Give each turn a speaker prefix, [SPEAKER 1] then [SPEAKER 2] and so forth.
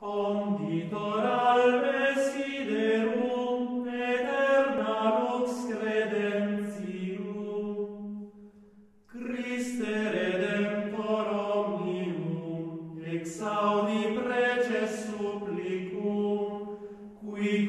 [SPEAKER 1] Conditor al Mesiderum, eterna lux credentium, Christe redemptor omnium, exaudi preces supplicum, qui